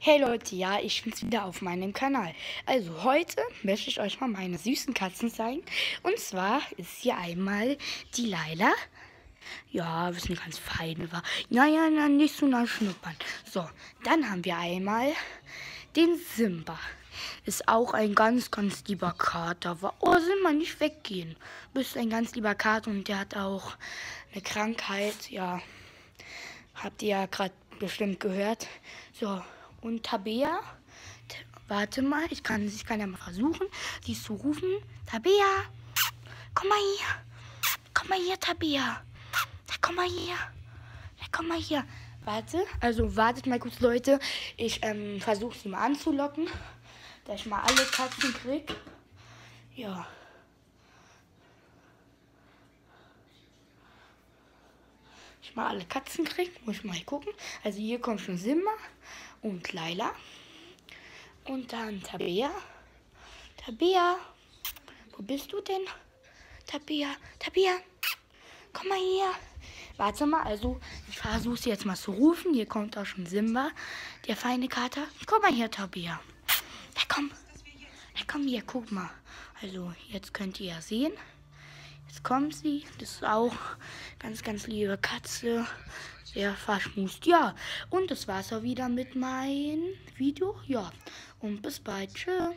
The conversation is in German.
Hey Leute, ja, ich bin's wieder auf meinem Kanal. Also heute möchte ich euch mal meine süßen Katzen zeigen. Und zwar ist hier einmal die Laila. Ja, wir sind ganz fein war. Ja, ja, nicht so nah schnuppern. So, dann haben wir einmal den Simba. Ist auch ein ganz, ganz lieber Kater. Oh, Simba, nicht weggehen. Du bist ein ganz lieber Kater und der hat auch eine Krankheit. Ja, habt ihr ja gerade bestimmt gehört. So, und Tabea, warte mal, ich kann, ich kann ja mal versuchen, die zu rufen. Tabea, komm mal hier. Komm mal hier, Tabea. Komm mal hier. Komm mal hier. Warte, also wartet mal kurz, Leute. Ich ähm, versuche sie mal anzulocken, dass ich mal alle Katzen krieg. Ja. Ich mal alle Katzen krieg, muss ich mal gucken. Also hier kommt schon Simba und Laila. Und dann Tabea. Tabea, wo bist du denn? Tabea, Tabea, komm mal hier. Warte mal, also ich versuche sie jetzt mal zu rufen. Hier kommt auch schon Simba, der feine Kater. Komm mal hier, Tabea. Da komm. Da komm hier, guck mal. Also jetzt könnt ihr ja sehen. Jetzt kommt sie. Das ist auch ganz, ganz liebe Katze. Sehr verschmust. Ja, und das war's auch wieder mit meinem Video. Ja, und bis bald. Tschüss.